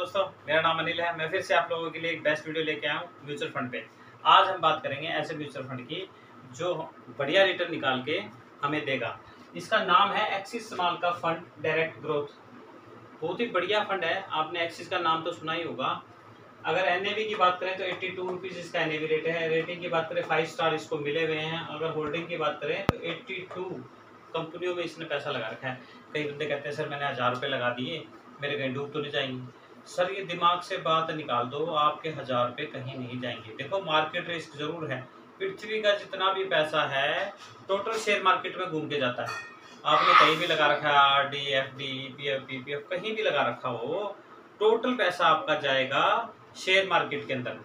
दोस्तों, मेरा नाम अनिल है। मैं फिर से आप लोगों के लिए एक बेस्ट वीडियो लेके आया हूँ म्यूचुअल फंड पे। आज हम बात करेंगे ऐसे म्यूचुअल फंड की, जो बढ़िया रिटर्न निकाल के हमें देगा। इसका नाम है एक्सिस स्मॉल का फंड डायरेक्ट ग्रोथ बहुत ही बढ़िया फंड है। आपने एक्सिस का नाम तो सुना ही होगा। अगर एनएवी की बात करें तो एट्टी टू रुपीज़ इसका एन रेट है। रेटिंग की बात करें फाइव स्टार इसको मिले हुए हैं। अगर होल्डिंग की बात करें तो एट्टी टू कंपनियों में इसने पैसा लगा रखा है। कई बंदे कहते हैं, सर, मैंने हज़ार रुपये लगा दिए। मेरे कहीं डूब तो नहीं जाएँगे? सर, ये दिमाग से बात निकाल दो, आपके हज़ार रुपये कहीं नहीं जाएँगे। देखो मार्केट रिस्क ज़रूर है। पृथ्वी का जितना भी पैसा है टोटल शेयर मार्केट में घूम के जाता है। आपने कहीं भी लगा रखा है R D F D P F P P F कहीं भी लगा रखा हो टोटल पैसा आपका जाएगा शेयर मार्केट के अंदर।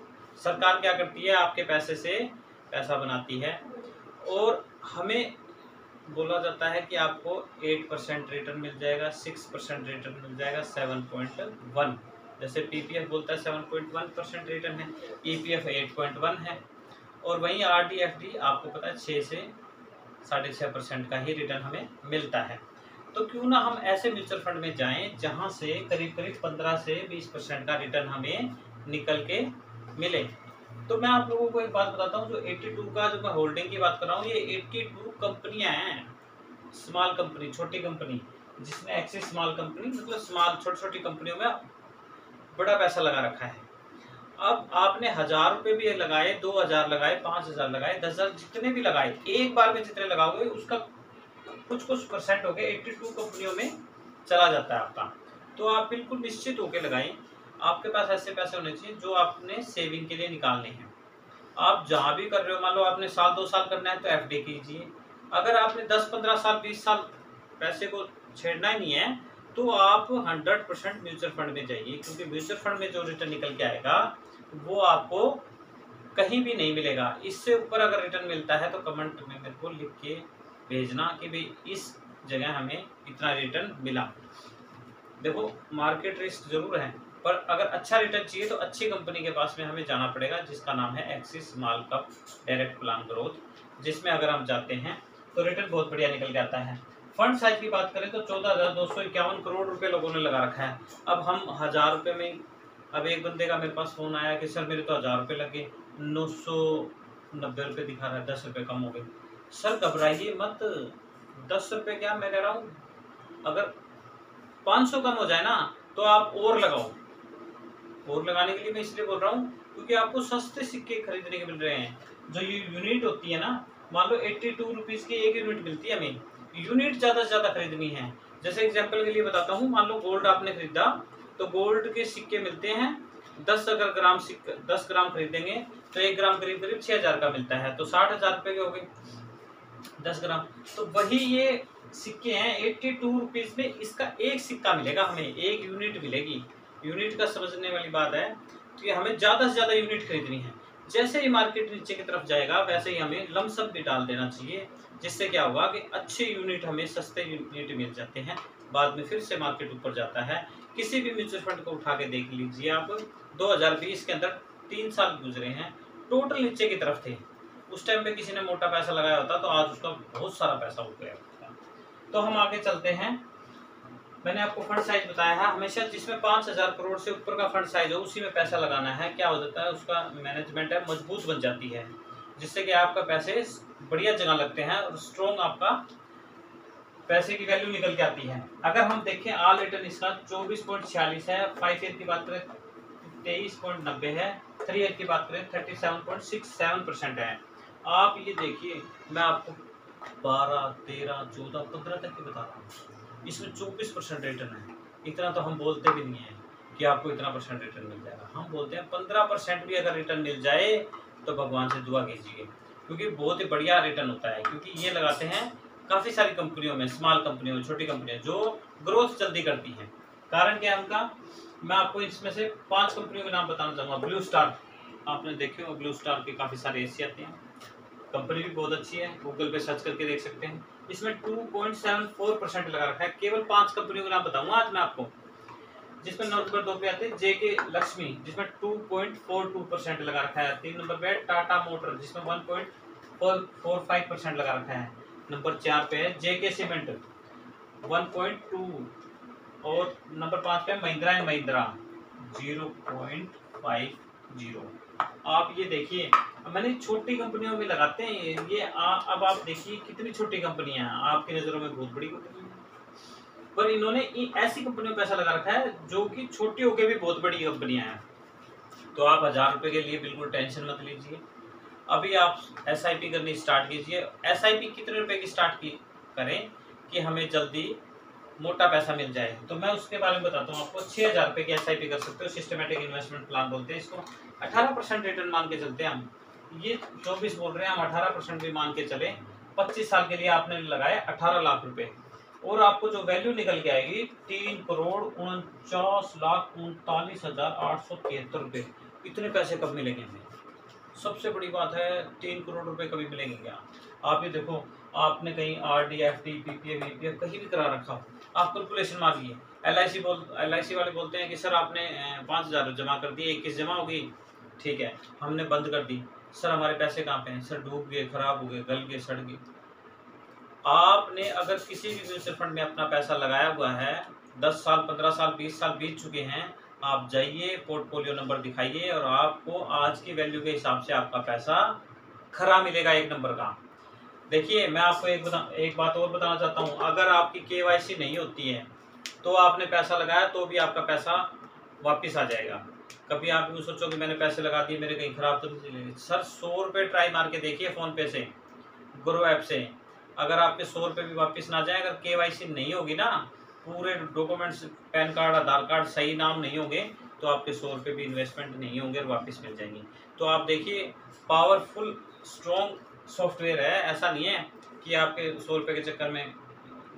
सरकार क्या करती है, आपके पैसे से पैसा बनाती है। और हमें बोला जाता है कि आपको एट परसेंट रिटर्न मिल जाएगा सिक्स परसेंट रिटर्न मिल जाएगा सेवन पॉइंट वन जैसे पीपीएफ बोलता है seven point one percent return है ईपीएफ एट पॉइंट वन है, और वहीं आर डी एफ़ डी आपको पता है छः से साढ़े छः परसेंट का ही रिटर्न हमें मिलता है। तो क्यों ना हम ऐसे म्यूचुअल फंड में जाएँ जहाँ से करीब करीब पंद्रह से बीस परसेंट का रिटर्न हमें निकल के मिले। तो मैं आप लोगों को एक बात बताता हूँ, जो 82 का जो मैं होल्डिंग की बात कर रहा हूँ, ये 82 कंपनियाँ हैं स्मॉल कंपनी छोटी कंपनी जिसमें एक्सिस स्मॉल कंपनी मतलब स्मॉल छोटी छोटी कंपनियों में बड़ा पैसा लगा रखा है। अब आपने हज़ार रुपये भी लगाए, दो हज़ार लगाए, पाँच हज़ार लगाए, दस हज़ार जितने भी लगाए, एक बार में जितने लगाओगे, उसका कुछ कुछ परसेंट हो गए एट्टी टू कंपनियों में चला जाता है आपका। तो आप बिल्कुल निश्चित होकर लगाएँ। आपके पास ऐसे पैसे होने चाहिए जो आपने सेविंग के लिए निकालने हैं। आप जहाँ भी कर रहे हो, मान लो आपने साल, दो साल करना है तो एफडी कीजिए। अगर आपने दस, पंद्रह साल, बीस साल पैसे को छेड़ना ही नहीं है तो आप हंड्रेड परसेंट म्यूचुअल फंड में जाइए, क्योंकि म्यूचुअल फंड में जो रिटर्न निकल के आएगा, वो आपको कहीं भी नहीं मिलेगा। इससे ऊपर अगर रिटर्न मिलता है तो कमेंट में मेरे को लिख के भेजना कि भाई इस जगह हमें इतना रिटर्न मिला। देखो, मार्केट रिस्क ज़रूर है, पर अगर अच्छा रिटर्न चाहिए तो अच्छी कंपनी के पास में हमें जाना पड़ेगा, जिसका नाम है Axis small cap direct plan growth जिसमें अगर हम जाते हैं तो रिटर्न बहुत बढ़िया निकल जाता है। फंड साइज़ की बात करें तो चौदह हज़ार दो सौ इक्यावन करोड़ रुपए लोगों ने लगा रखा है। अब हम हज़ार रुपये में, अब एक बंदे का मेरे पास फ़ोन आया कि, सर, मेरे तो हज़ार रुपये लगे, नौ सौ नब्बे रुपये दिखा रहा है, दस रुपये कम हो गए। सर, घबराइए मत, दस रुपये क्या मैं कह रहा हूँ? अगर पाँच सौ कम हो जाए ना तो आप और लगाओ। और लगाने के लिए मैं इसलिए बोल रहा हूँ, क्योंकि आपको सस्ते सिक्के खरीदने के मिल रहे हैं। जो ये यूनिट होती है ना, मान लो एट्टी टू रुपीज़ की एक यूनिट मिलती है हमें। यूनिट ज़्यादा से ज़्यादा खरीदनी है। जैसे एग्ज़ाम्पल के लिए बताता हूँ, मान लो गोल्ड आपने खरीदा तो गोल्ड के सिक्के मिलते हैं, दस अगर ग्राम सिक्के, दस ग्राम खरीदेंगे तो एक ग्राम करीब करीब छः हज़ार का मिलता है तो साठ हज़ार रुपये के हो गए, दस ग्राम। तो वही ये सिक्के हैं एट्टी टू रुपीज़ में इसका एक सिक्का मिलेगा हमें, एक यूनिट मिलेगी। यूनिट का समझने वाली बात है तो हमें ज़्यादा से ज़्यादा यूनिट खरीदनी है। जैसे ही मार्केट नीचे की तरफ़ जाएगा, वैसे ही हमें लमसम भी डाल देना चाहिए, जिससे क्या हुआ कि अच्छे यूनिट हमें सस्ते यूनिट मिल जाते हैं। बाद में फिर से मार्केट ऊपर जाता है। किसी भी म्यूचुअल फंड को उठा के देख लीजिए आप 2020 के अंदर तीन साल गुजरे हैं टोटल नीचे की तरफ़ थे। उस टाइम पे किसी ने मोटा पैसा लगाया होता तो आज उसका बहुत सारा पैसा उठ गया। तो हम आगे चलते हैं। मैंने आपको फंड साइज़ बताया है। हमेशा जिसमें पाँच हज़ार करोड़ से ऊपर का फंड साइज़ हो, उसी में पैसा लगाना है। क्या हो जाता है, उसका मैनेजमेंट है, मज़बूत बन जाती है, जिससे कि आपका पैसे बढ़िया जगह लगते हैं और स्ट्रॉन्ग आपका पैसे की वैल्यू निकल के आती है। अगर हम देखें आल रिटर्न इसका चौबीस पॉइंट छियालीस है फाइव ईयर की बात करें, तेईस पॉइंट नब्बे है थ्री ईयर की बात करें thirty seven point six seven percent है। आप ये देखिए, मैं आपको बारह, तेरह, चौदह, पंद्रह तक की बता रहा हूँ। इसमें चौबीस परसेंट रिटर्न है। इतना तो हम बोलते भी नहीं है कि आपको इतना परसेंट रिटर्न मिल जाएगा। हम बोलते हैं पंद्रह परसेंट भी अगर रिटर्न मिल जाए तो भगवान से दुआ कीजिए। क्योंकि बहुत ही बढ़िया रिटर्न होता है। क्योंकि ये लगाते हैं काफ़ी सारी कंपनियों में स्मॉल कंपनियों में, छोटी कंपनियों जो ग्रोथ जल्दी करती हैं। कारण क्या है उनका? मैं आपको इसमें से पाँच कंपनियों के नाम बताना चाहूँगा। ब्लू स्टार आपने देखे हो ब्लू स्टार के काफ़ी सारे एसी आते हैं। कंपनी भी बहुत अच्छी है। गूगल पे सर्च करके देख सकते हैं। इसमें 2.74 परसेंट लगा रखा है। केवल पाँच कंपनियों के नाम बताऊँगा आज मैं आपको। जिसमें नंबर दो पे आते हैं, जेके लक्ष्मी, जिसमें 2.42 परसेंट लगा रखा है। तीन नंबर पे टाटा मोटर, जिसमें 1.45 परसेंट लगा रखा है। नंबर चार पे है, जेके सीमेंट 1.2 और नंबर पाँच पे Mahindra and Mahindra zero point five zero आप ये देखिए मैंने छोटी कंपनियों में लगाते हैं ये आ, अब आप देखिए कितनी छोटी कंपनियाँ हैं आपकी नज़रों में बहुत बड़ी कंपनी पर इन्होंने ऐसी कंपनियों में पैसा लगा रखा है जो कि छोटी होकर भी बहुत बड़ी कंपनियाँ हैं। तो आप हज़ार रुपये के लिए बिल्कुल टेंशन मत लीजिए। अभी आप एसआईपी करनी स्टार्ट कीजिए। एसआईपी कितने रुपए की स्टार्ट की करें कि हमें जल्दी मोटा पैसा मिल जाए। तो मैं उसके बारे में बताता हूँ। आपको छः हज़ार रुपये की एसआईपी कर सकते हो। सिस्टमेटिक इन्वेस्टमेंट प्लान बोलते हैं इसको। अठारह परसेंट रिटर्न मान के चलते हैं हम। ये चौबीस बोल रहे हैं, हम अठारह परसेंट भी मान के चले। पच्चीस साल के लिए आपने लगाए अठारह लाख रुपए। और आपको जो वैल्यू निकल के आएगी, तीन करोड़ उनचास लाख उनतालीस हज़ार आठ सौ तिहत्तर रुपये इतने पैसे कब मिलेंगे हमें? सबसे बड़ी बात है, तीन करोड़ रुपए कभी मिलेंगे क्या? आप ये देखो, आपने कहीं R D F D P P F P F कहीं भी करा रखा हो, आप कैलकुलेशन मार लिए एल आई सी बोल एल आई सी वाले बोलते हैं कि, सर, आपने पाँच हज़ार जमा कर दिए, इक्कीस जमा हो गई। ठीक है, हमने बंद कर दी। सर, हमारे पैसे कहाँ पे हैं? सर, डूब गए, खराब हो गए, गल गए, सड़ गए। आपने अगर किसी भी म्यूचुअल फंड में अपना पैसा लगाया हुआ है, दस साल, पंद्रह साल, बीस साल बीत चुके हैं, आप जाइए, पोर्टफोलियो नंबर दिखाइए और आपको आज की वैल्यू के हिसाब से आपका पैसा खरा मिलेगा एक नंबर का। देखिए, मैं आपको एक बता, एक बात और बताना चाहता हूँ। अगर आपकी के नहीं होती है तो आपने पैसा लगाया तो भी आपका पैसा वापस आ जाएगा। कभी आप यूँ सोचो कि मैंने पैसे लगा दिए, मेरे कहीं ख़राब तो नहीं सर, सौ रुपये ट्राई मार के देखिए फ़ोन पे से, ग्रो ऐप से। अगर आपके सौ रुपये भी वापस ना जाए, अगर के नहीं होगी ना, पूरे documents, PAN card, Aadhaar card सही नाम नहीं होंगे तो आपके सौ रुपये भी इन्वेस्टमेंट नहीं होंगे और वापस मिल जाएँगे। तो आप देखिए पावरफुल स्ट्रॉन्ग सॉफ्टवेयर है। ऐसा नहीं है कि आपके सौ रुपये के चक्कर में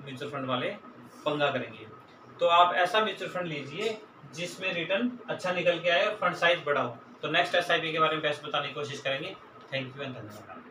म्यूचुअल फंड वाले पंगा करेंगे। तो आप ऐसा म्यूचुअल फंड लीजिए जिसमें रिटर्न अच्छा निकल के आए और फंड साइज़ बढ़ाओ। तो नेक्स्ट एसआईपी के बारे में बेस्ट बताने की कोशिश करेंगे। थैंक यू एंड धन्यवाद।